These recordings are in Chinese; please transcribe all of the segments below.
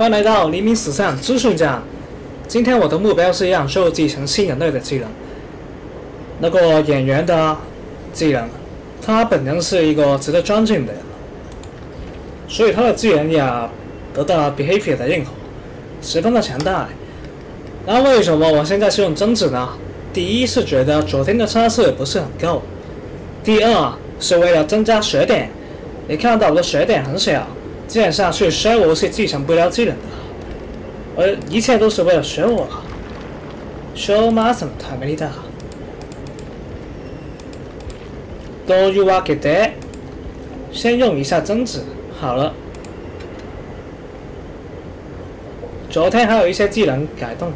欢迎来到黎明史上资讯站。今天我的目标是让受继承新人类的技能。那个演员的技能，他本人是一个值得尊敬的人，所以他的技能也得到了 Behavior 的认可，十分的强大。那为什么我现在是用贞子呢？第一是觉得昨天的测试不是很够，第二是为了增加血点。你看到我的血点很小。基本上是学我是继承不了技能的，而一切都是为了学我。Show must 太没力的。Do you want it？先用一下贞子，好了。昨天还有一些技能改动。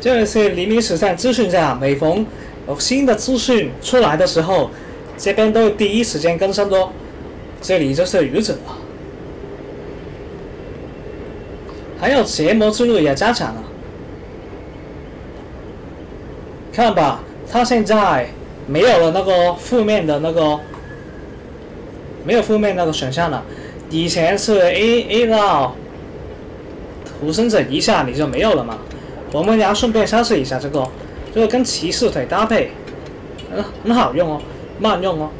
这是黎明史上资讯站，每逢有新的资讯出来的时候。这边都第一时间更新的，这里就是愚者，还有邪魔之路也加强了。看吧，他现在没有了那个负面的那个，没有负面那个选项了。以前是 A A 到屠生者一下你就没有了嘛。我们要顺便测试一下这个，这个跟骑士腿搭配，嗯，很好用哦。慢用哦，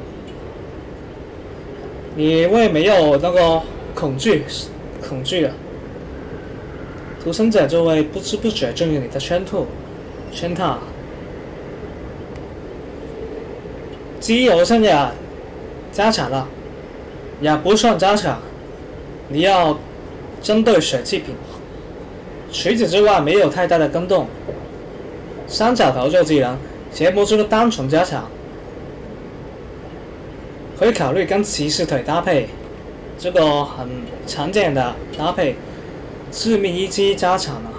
你会没有那个恐惧，恐惧的，屠生者就会不知不觉进入你的圈套，圈套。基友现在加强了，也不算加强，你要针对水气瓶。除此之外没有太大的更动。三角头这技能，邪魔之路单纯加强。可以考虑跟骑士腿搭配，这个很常见的搭配，致命一击加强了。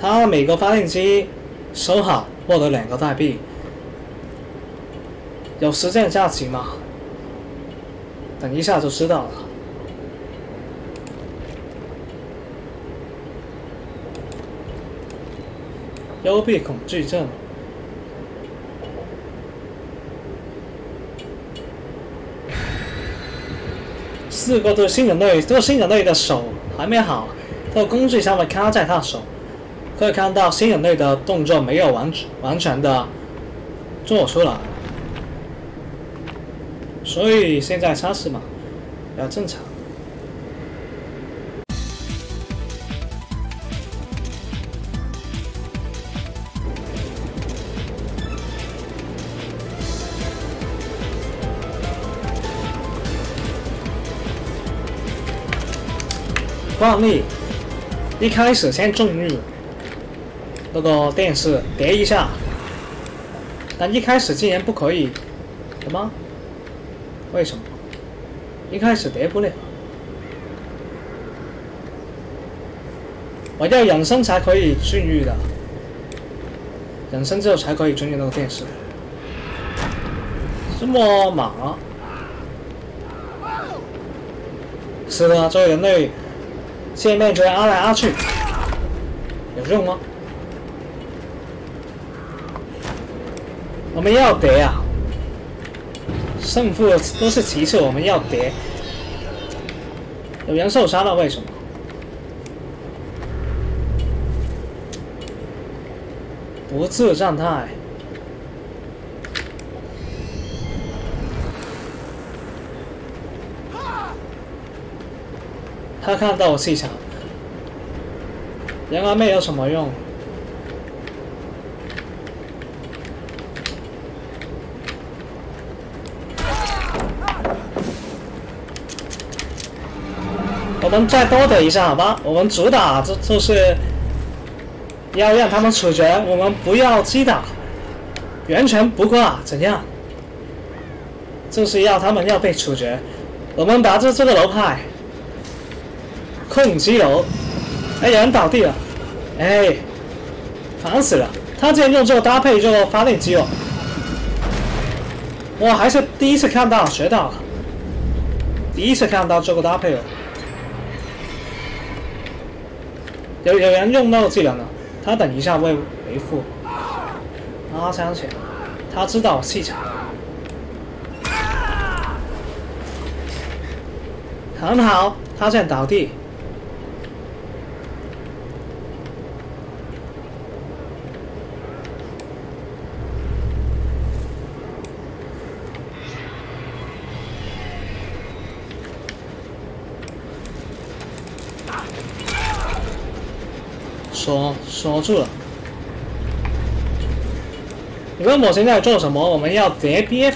他每个发电机收好，获得两个代币。有实践价值吗？等一下就知道了。幽闭恐惧症。四个都新人类，这个新人类的手还没好，这个工具箱的卡在他手，可以看到新人类的动作没有完完全的做出来，所以现在擦拭嘛，要正常。惯例，一开始先进入那个电视叠一下，但一开始竟然不可以，什么？为什么？一开始叠不了，我要养生才可以进入的，养生之后才可以进入那个电视，这么忙？是的，作为人类。见面就要阿来阿去，有用吗？我们要叠啊！胜负都是其次，我们要叠。有人受伤了，为什么？不自状态。他看到我气场，人而妹有什么用？我们再多等一下，好吧？我们主打这就是要让他们处决，我们不要击打，完全不挂，怎样？就是要他们要被处决，我们把这这个楼派。控机楼，哎，有人倒地了，哎，烦死了！他竟然用这个搭配这个发电机哦，我还是第一次看到，学到了，第一次看到这个搭配哦。有有人用那个技能了，他等一下会回复。阿香起他知道气场。很好，他现在倒地。锁锁住了。你问我现在做什么？我们要叠 BF，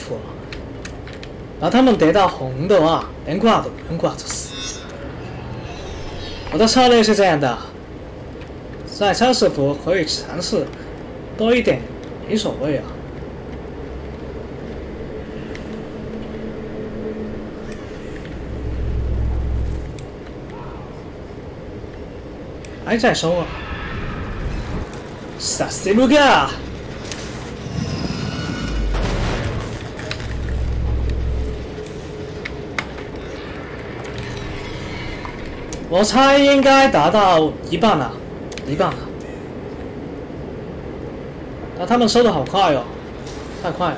然后他们叠到红的话，连挂都不用挂着死。我的策略是这样的，在测试服可以尝试多一点，没所谓啊。还在收啊！杀死卢卡！我猜应该达到一半了，一半了。那他们收的好快哦，太快了！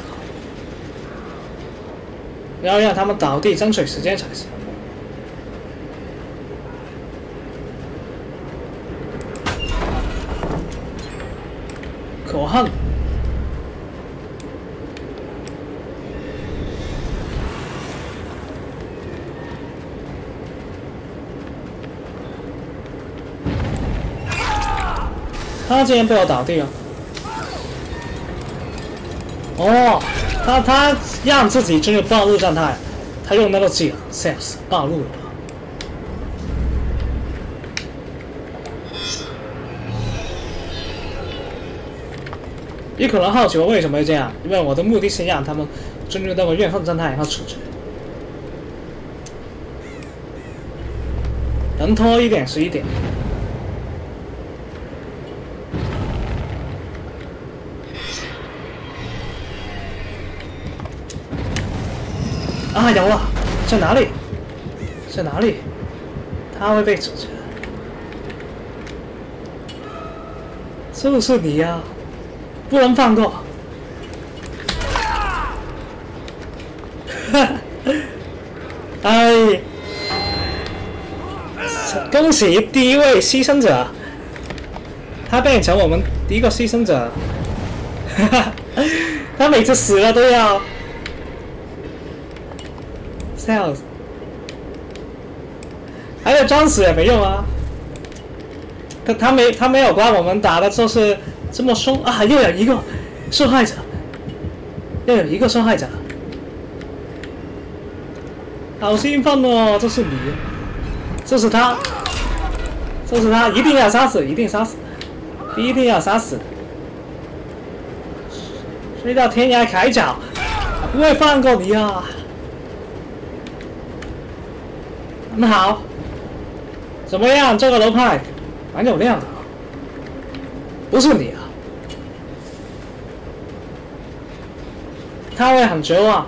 要让他们倒地争取时间才行。可恨！竟然被我倒地了！哦，他他让自己进入暴露状态，他用那个技能 sales 暴露了。你可能好奇我为什么会这样？因为我的目的是让他们进入那个怨恨状态，然后处决。能拖一点是一点。啊，有了，在哪里？在哪里？他会被处决。就是你呀！不能放过！哎，恭喜第一位牺牲者，他变成我们第一个牺牲者。他每次死了都要 sales，还有装死也没用啊。他他没他没有关我们打的就是。这么凶啊！又有一个受害者，又有一个受害者，好兴奋哦！这是你，这是他，这是他，一定要杀死，一定杀死，一定要杀死！飞到天涯海角，不会放过你啊！很好，怎么样？这个楼派蛮有料的，不是你啊！他会很绝望。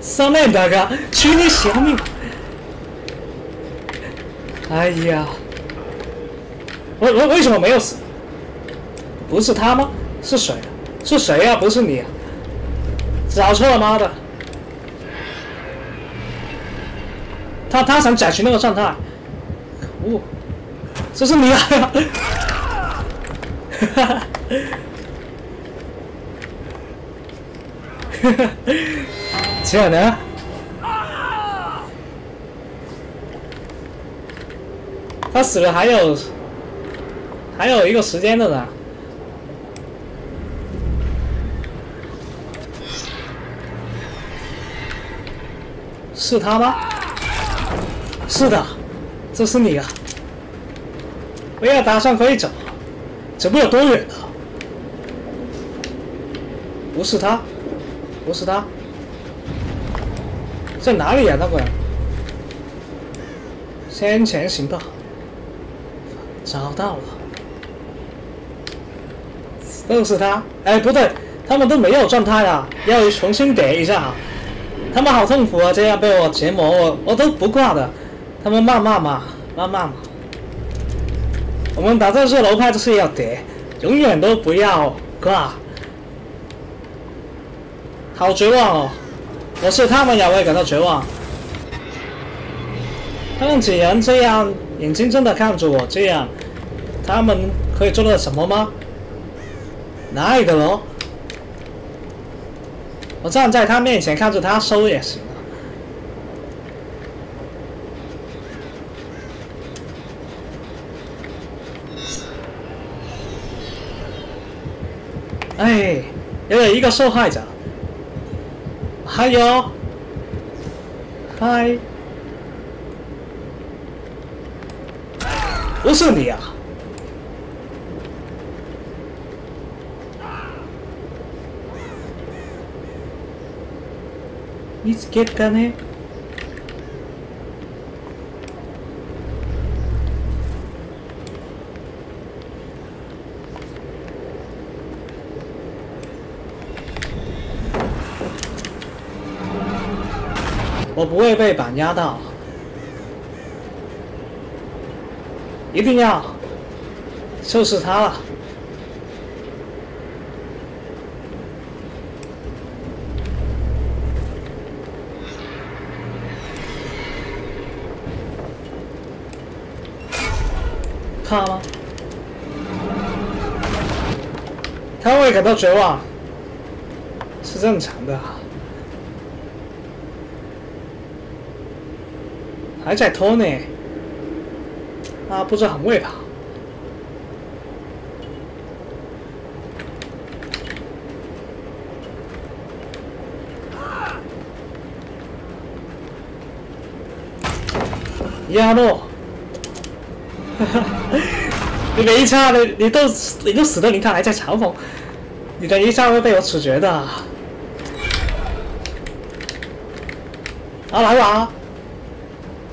上面大哥，取你性命！哎呀，为为为什么没有死？不是他吗？是谁？是谁呀？不是你？找错了，妈的！他他想假取那个状态，可恶！这是你啊！哈哈哈这呢？他死了还有还有一个时间的呢，是他吗？是的，这是你啊！不要打算可以走，走不了多远的。不是他，不是他，在哪里呀？那个人，先前行吧。找到了，都是他。哎，不对，他们都没有状态了，要重新点一下。他们好痛苦啊！这样被我折磨，我我都不挂的。他们慢慢嘛，慢慢嘛。我们打这是楼派，就是要叠，永远都不要挂。好绝望哦！我是他们也会感到绝望。他们几人这样眼睁睁的看着我这样，他们可以做到什么吗？哪一个喽？我站在他面前看着他收也行。哎，又有一个受害者。还有，嗨，不是你啊！見つけたね。我不会被绑压到，一定要，就是他了。 他吗？他会感到绝望，是正常的。还在拖呢，啊，不是很会跑。亚诺，你没差，你你都你都死的你看还在嘲讽，你的一下会被我处决的。啊，来吧。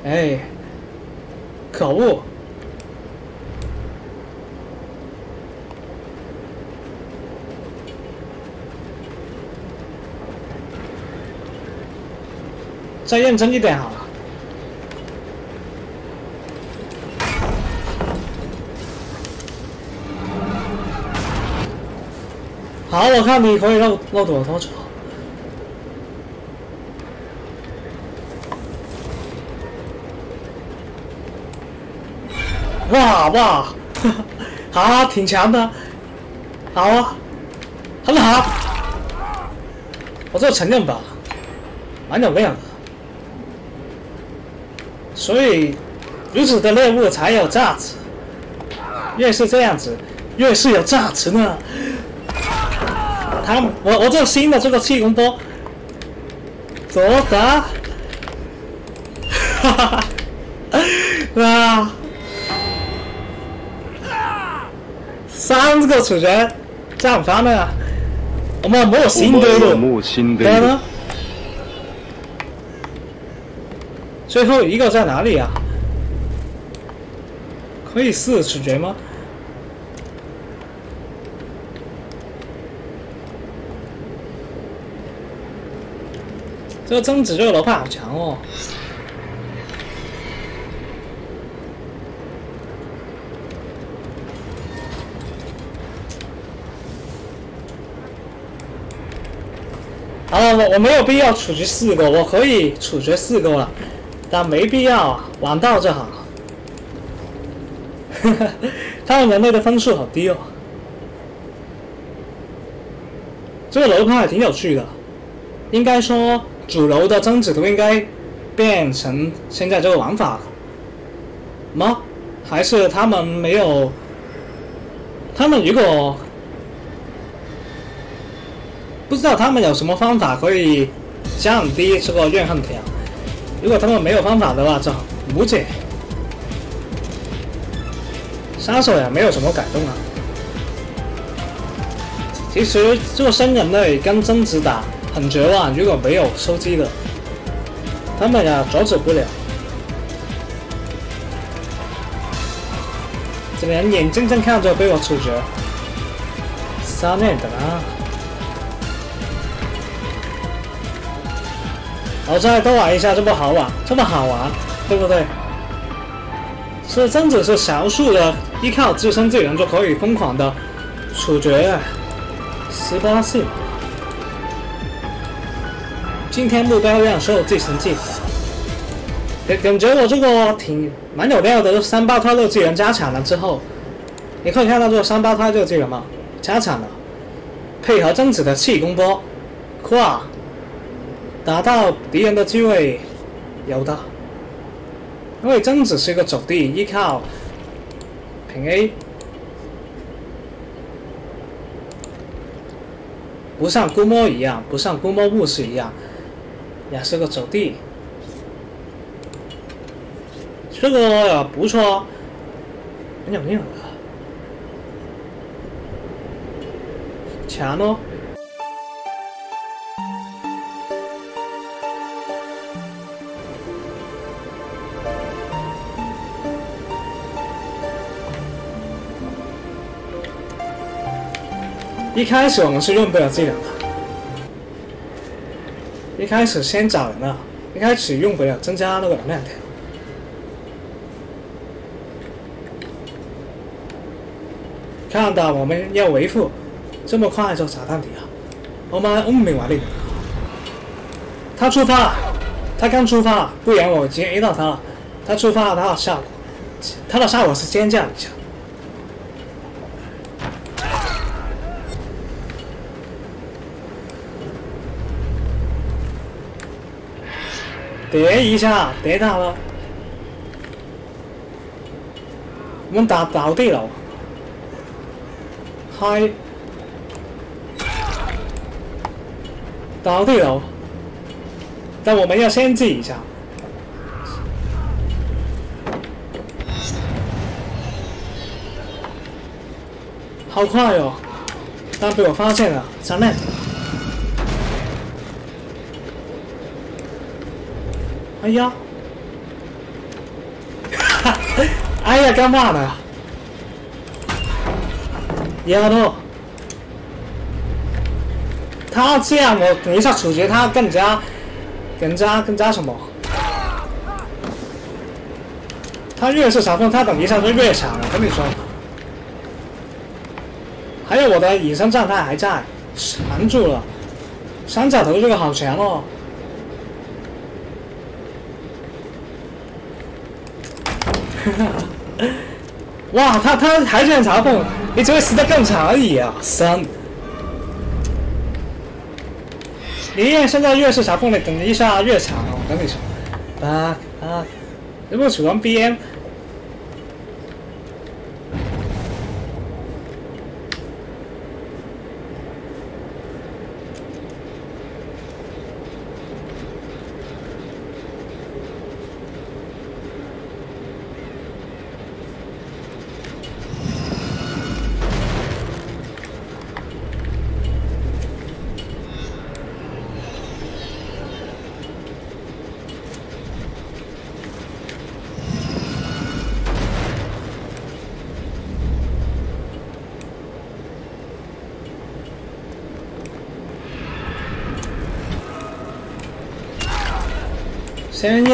哎，可恶！再认真一点好了。好，我看你可以漏漏多少久。哇哇，好啊，挺强的，好啊，很好，我做承认吧，蛮有料的，所以如此的猎物才有价值，越是这样子，越是有价值呢。他们，我我这个新的这个气功波，走的，哈哈哈，啊。三个主角，这样翻了，我们没有新队了，对吗？最后一个在哪里啊？可以四主角吗？这个曾子这个楼派好强哦。啊，我我没有必要处决四个，我可以处决四个了，但没必要玩到就好。他们人类的分数好低哦。这个楼盘还挺有趣的，应该说主楼的增值图应该变成现在这个玩法吗？还是他们没有？他们如果？不知道他们有什么方法可以降低这个怨恨条。如果他们没有方法的话，就无解。杀手也没有什么改动啊。其实做生人类跟贞子打很绝望，如果没有收机的，他们也阻止不了。这人眼睁睁看着被我处决，杀念的啊！我再多玩一下，这么好玩，这么好玩，对不对？是真子是少数的依靠自身技能就可以疯狂的处决，十八系。今天目标让所有继承技感感觉我这个挺蛮有料的，三胞胎六技能加强了之后，你可以看到这个三胞胎六技能吗？加强了，配合贞子的气功波，跨，打到敌人的机会有的。因为贞子是一个走地，依靠平 A，不像估摸一样，不像估摸武士一样，也是个走地。这个不错，很有料的，强哦。一开始我们是用不了技能的，一开始先找人了，一开始用不了增加那个能量条。看到我们要维护，这么快就砸到底了，我们唔明白你。他出发了，他刚出发了，不然我已经 A 到他了。他出发了，他的效果，他的效果是尖叫一下。叠一下，叠他了。我们打倒地了。嗨，倒地了。但我们要先记一下。好快哦！但被我发现了，闪来。哎呀！哎呀，干嘛呢？丫头，他这样我等一下处决他更加、更加、更加什么？他越是小凤，他等一下就越强。我跟你说，还有我的隐身状态还在，缠住了。三角头这个好强哦！哇，他他还想嘲讽，你只会死得更惨而已啊！三，李艳现在越是嘲讽，你等一下越惨啊！我跟你说，啊啊，有没有喜欢 BM？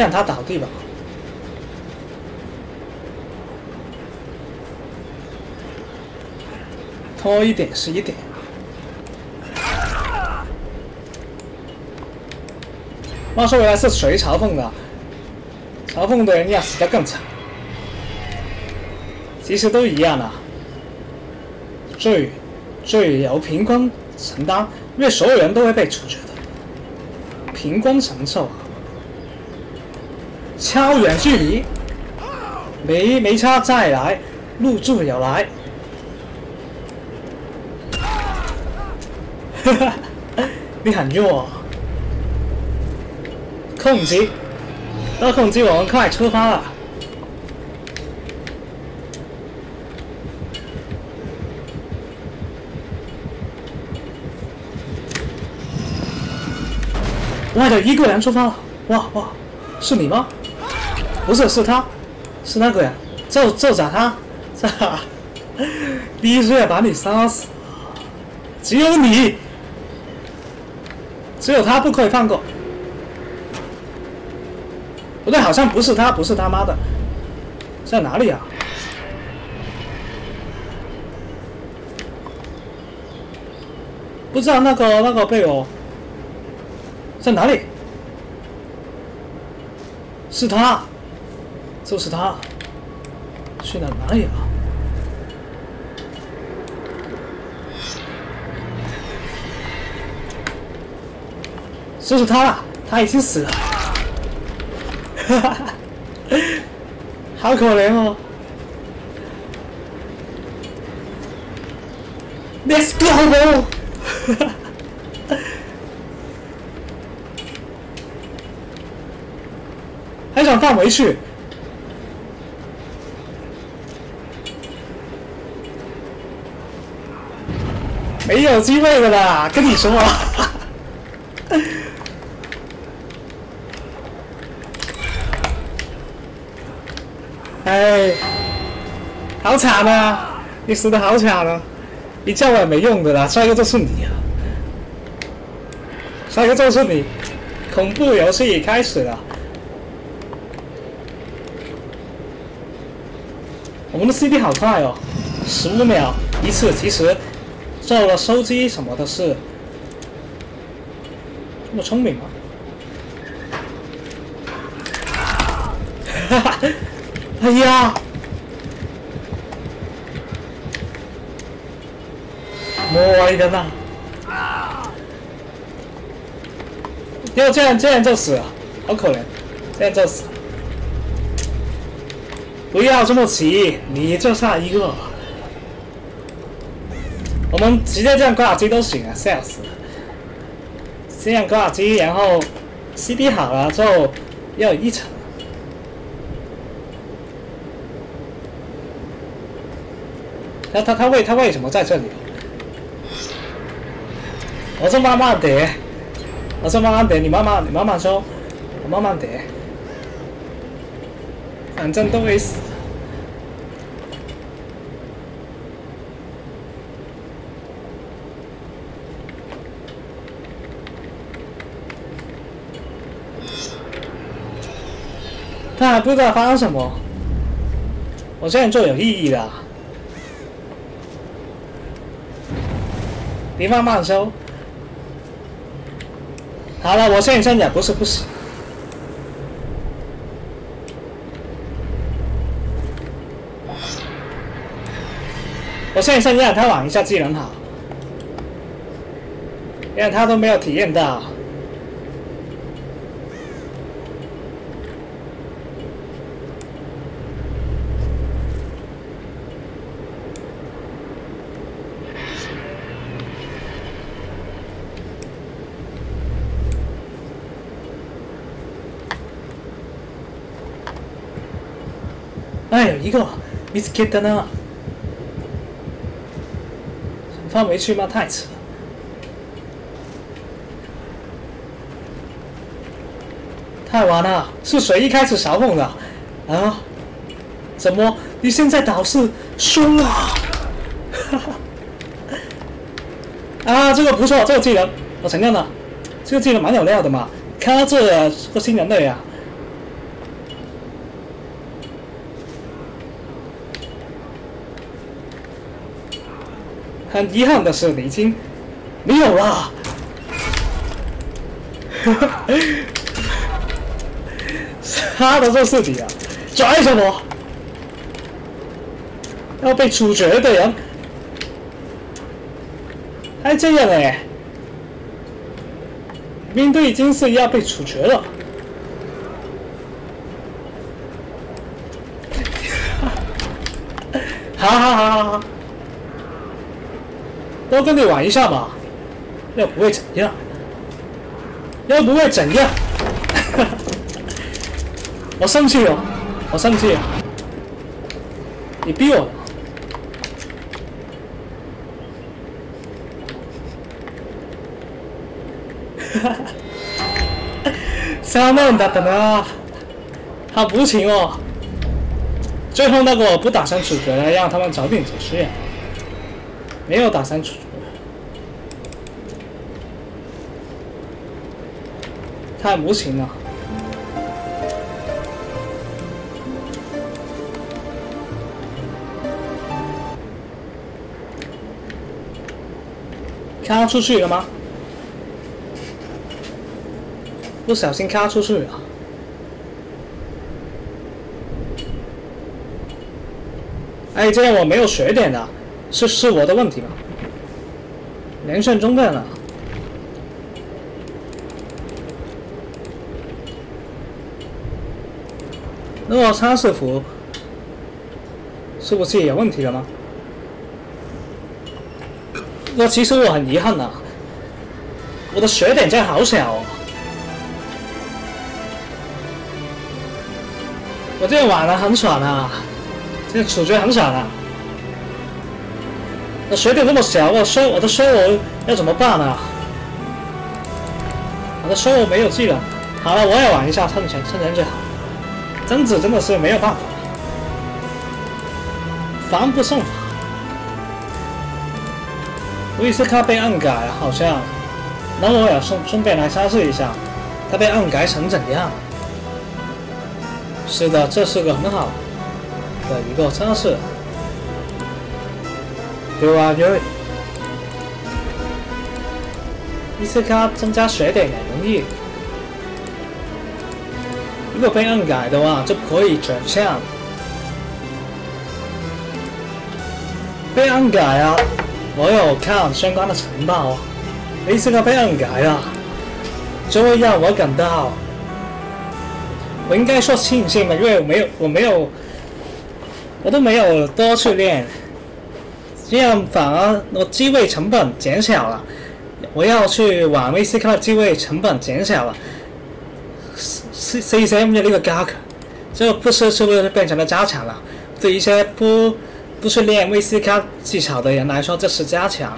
让他倒地吧，拖一点是一点。话说回来，是谁嘲讽的？嘲讽的人要死得更惨。其实都一样啊，罪罪由平官承担，因为所有人都会被处决的，平官承受。超远距离，没没差再来，入住有来，哈哈，你很弱，控制，要控制我们快出发了。外的一个人出发了，哇哇，是你吗？不是，是他，是那个呀，就就找他，哈，必须要把你杀死，只有你，只有他不可以放过。不对，好像不是他，不是他妈的，在哪里啊？不知道那个那个被我在哪里？是他，就是他，去了哪里了？就是他了，他已经死了，哈哈哈，好可怜哦。Let's go！还想放回去？没有机会的啦，跟你说。哎，好惨啊！你死的好惨啊！你叫我也没用的啦，下一个就是你啊！下一个就是你，恐怖游戏开始了。我们的 CD 好快哦，十五秒一次，其实做了收机什么的事，这么聪明吗？哈哈，哎呀！我的呐！要这样这样就死了，好可怜，这样就死。不要这么急，你就差一个。我们直接这样挂机都行啊，笑死了！这样挂机，然后 CD 好了之后要一层。他他他为他为什么在这里？我说慢慢叠，我说慢慢叠，你慢慢你慢慢说，我慢慢叠，反正都会死。还不知道发生什么，我这样做有意义的。你慢慢收。好了，我现在也不是不是。我现在让他玩一下技能好，因为他都没有体验到。哎，一个，Miss k i t 呢？放回去吗？太迟了，太晚了。是谁一开始嘲讽的？啊？怎么？你现在倒是输了？哈哈！啊，这个不错，这个技能我承认了，这个技能蛮有料的嘛。看到这个新人类啊！很遗憾的是，你已经没有了。他的就是你啊！拽什么？要被处决的人，还这样嘞！面对已经是要被处决了。好好好。跟你玩一下嘛，又不会怎样，又不会怎样，我生气了，我生气，你逼我，哈哈，三万的等啊，好无情哦，最后那个我不打算处决了，让他们早点结束呀。没有打删除，太无情了。卡出去了吗？不小心卡出去了。哎，这样我没有血点的，是是我的问题吗？连胜中断了。那我擦拭服是不是有问题了吗？那其实我很遗憾呐，我的血点真好小哦。我这个玩的很爽啊，这个主角很爽啊。我血点那么小，我收我的收我要怎么办呢？我的收我没有技能，好了，我也玩一下，趁钱趁人最好。贞子真的是没有办法，防不胜防。威斯卡被暗改，好像，那我也顺顺便来测试一下，他被暗改成怎样？是的，这是个很好的一个测试。对啊，因为威斯卡增加血点也容易。如果被暗改的话，就可以转向。被暗改啊！我有看相关的情报，威斯卡被暗改了，这会让我感到，我应该说庆幸吧，因为我没有，我没有，我都没有多去练，这样反而我机位成本减小了。我要去玩 VC 卡的机位成本减小了。C C C M 的那个加强，这个不是是不是变成了加强了？对一些不不是练 V C K 技巧的人来说，这是加强。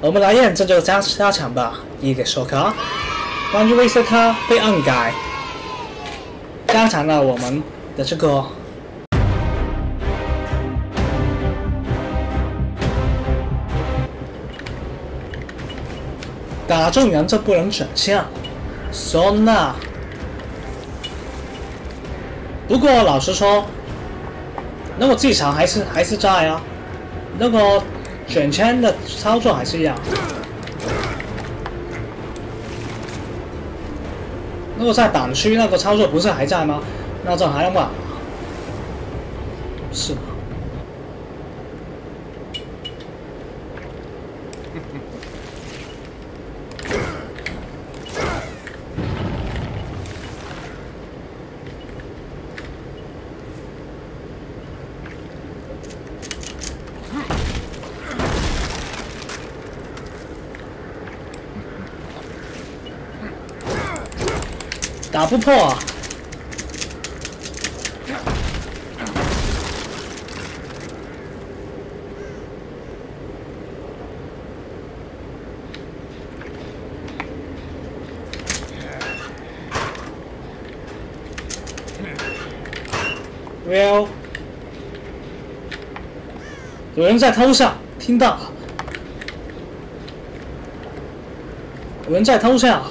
我们来验证这个加加强吧。一个说卡，关于 V C K 被暗改，加强了我们的这个打中人，就不能转向。说那。不过老实说，那个技巧还是还是在啊，那个选枪的操作还是一样。那个在挡区那个操作不是还在吗？那这还要吗？是。打不破啊！Well，有人在偷笑，听到？有人在偷笑。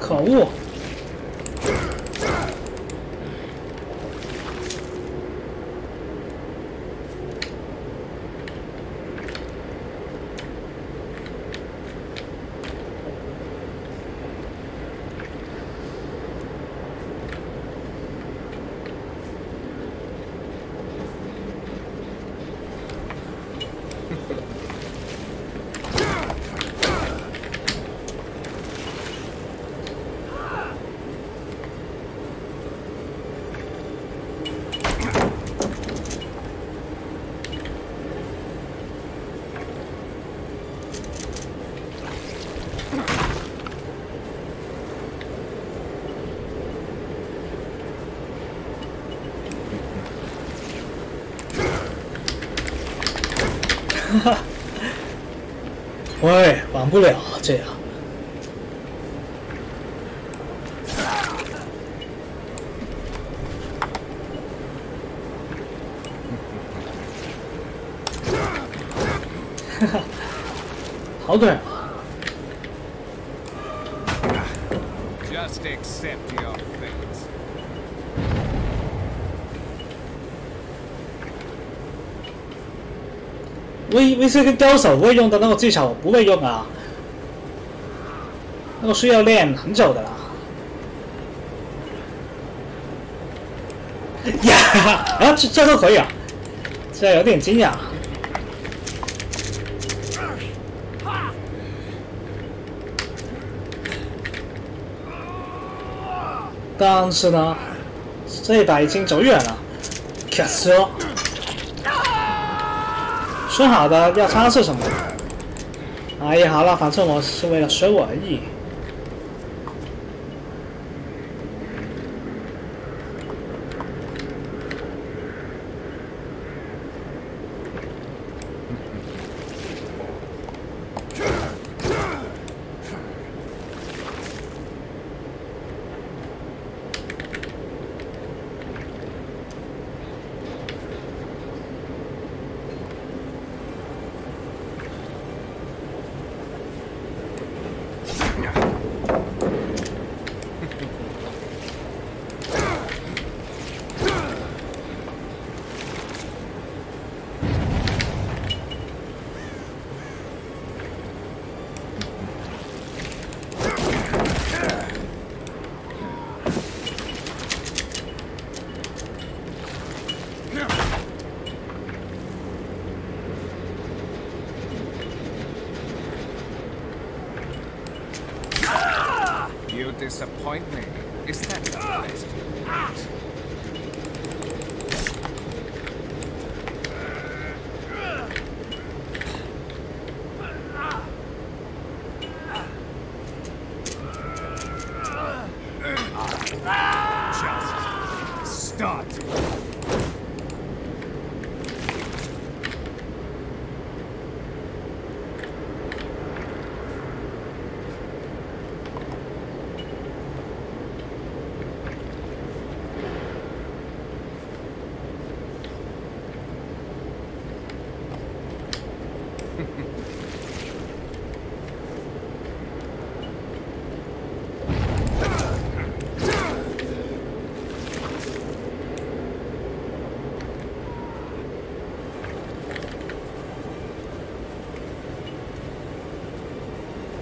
可恶！哈，喂，玩不了这样。哈哈，好短啊。威威斯跟刁手会用的那个技巧不会用啊，那个需要练很久的啦。呀，啊，这这都可以啊，这有点惊讶。但是呢，这一把已经走远了，卡死了。说好的要擦是什么？哎呀，好了，反正我是为了水我而已。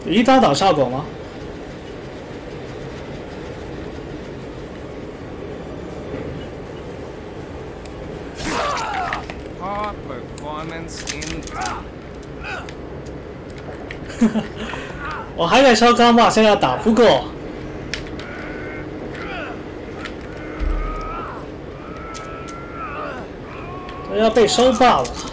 一刀倒效果吗 performance in 我还在烧钢吧现在打不过。都要被收爆了。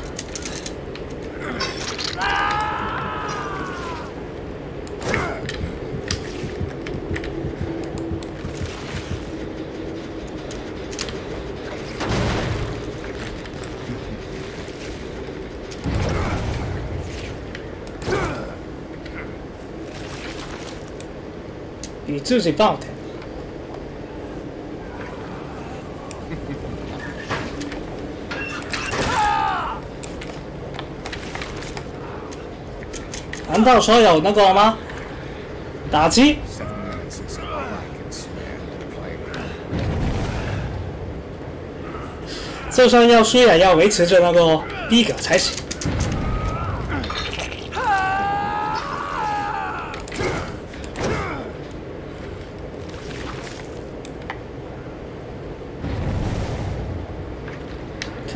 比自己爆的。难道说有那个吗？打击？就算要输也要维持着那个逼格才行。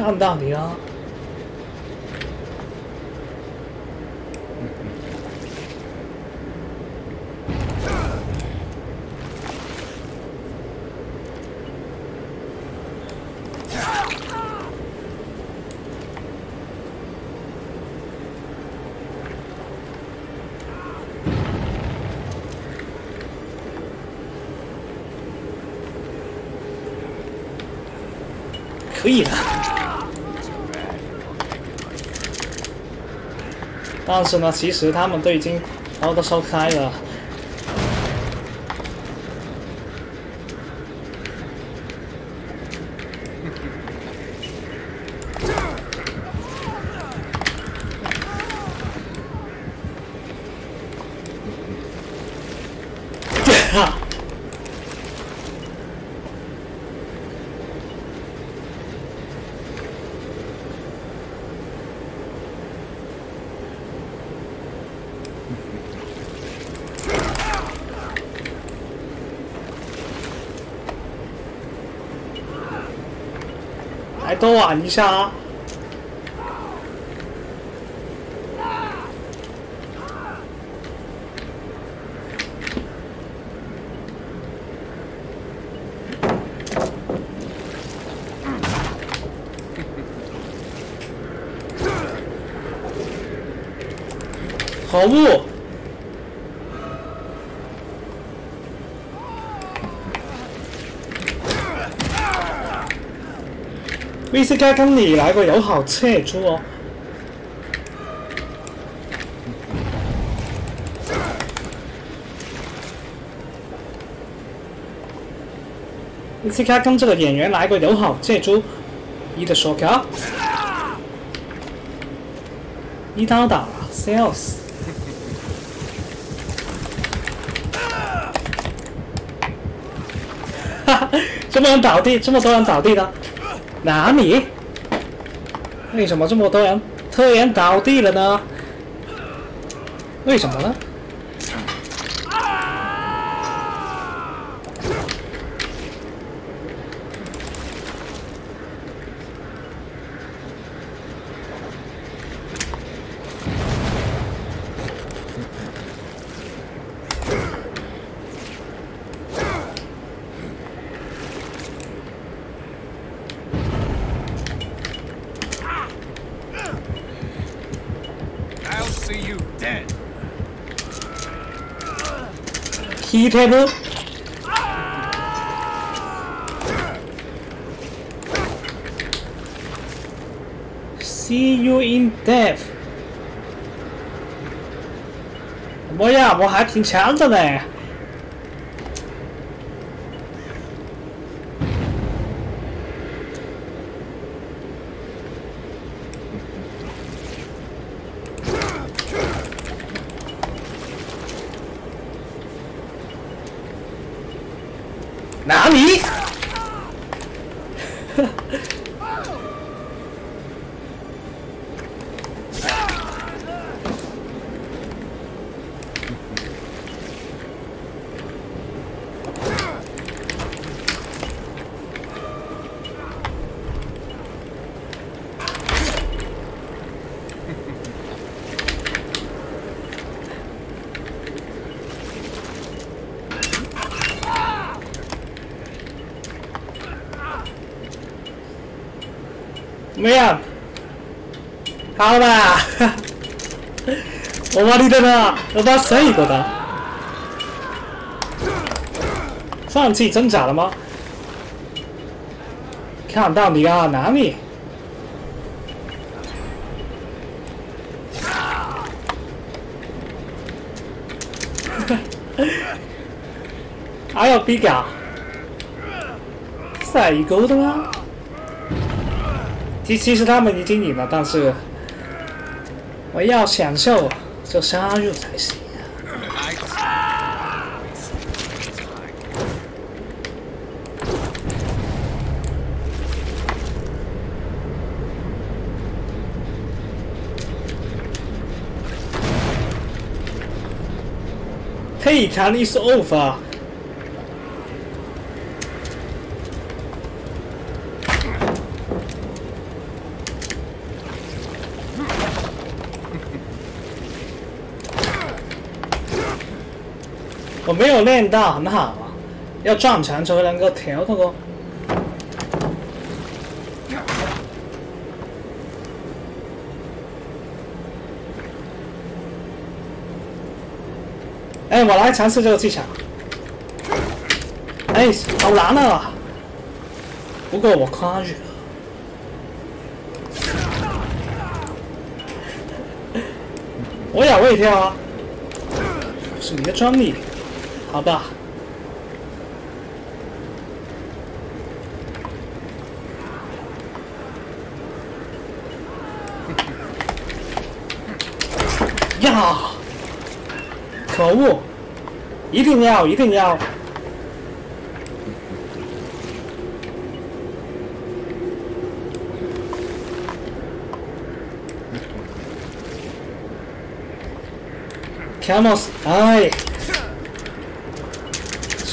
看到你了。可以了。但是呢，其实他们都已经然后都烧开了。哈。一下啊，好物。威斯加跟你来个友好撤出哦。威斯加跟这个演员来个友好撤出，你的手卡，一刀打 sales。哈哈，这么人倒地，这么多人倒地的，哪里？为什么这么多人突然倒地了呢？为什么呢 see you dead. key table。See you in death。什么呀？我还挺强的呢。哪里？怎么样？好吧，終わりだな。我把最後だ。放弃挣扎了吗？看到你啊，哪里？还有比较，赛沟的吗？其其实他们已经赢了，但是 我要享受就杀入才行。I 佩坦 is over。没有练到很好啊，要撞墙才能够调那个。哎，我来尝试这个技巧。哎，好难啊！不过我跨越了。我也我一跳啊！是你的专利，好吧？呀！可恶！一定要，一定要！Camels，哎，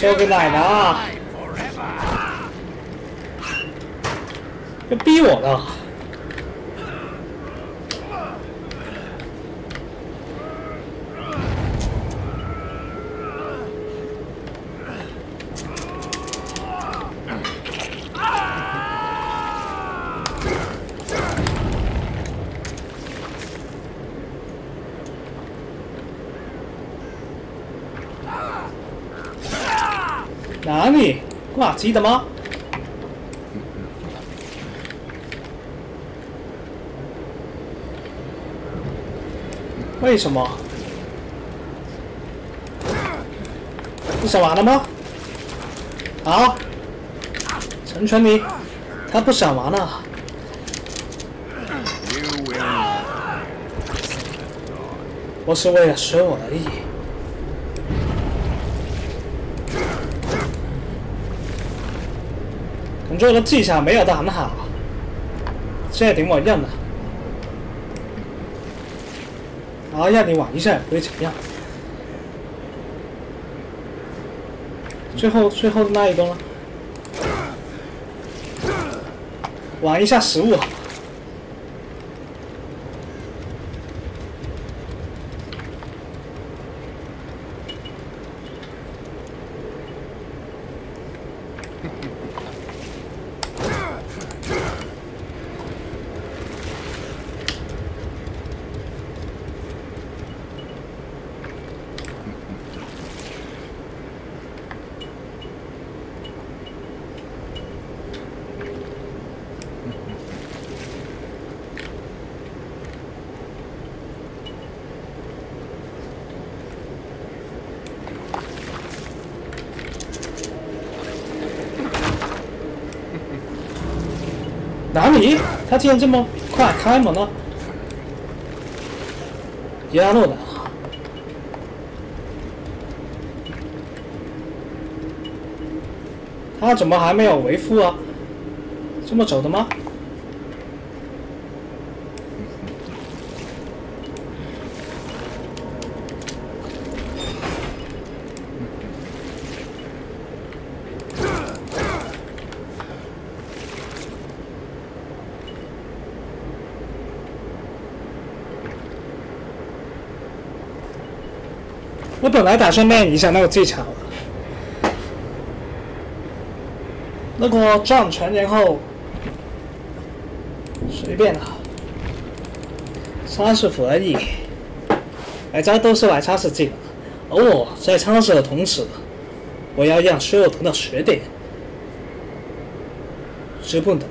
我个奶奶啊！要逼我了。哪里？记得吗？为什么？不想玩了吗？啊，成全你。他不想玩了。我是为了学我而已。你做的技巧没有的很好，现在点我认了。好，让你玩一下也不会怎么样。最后最后的那一个呢？玩一下食物。哪里？他竟然这么快开门了？亚诺的。他怎么还没有回复啊？这么走的吗？本来打算练一下那个技巧，那个转拳然后随便了，三十伏而已，大家都是来测试技能，而我在测试的同时，我要让所有同的学点。知不能。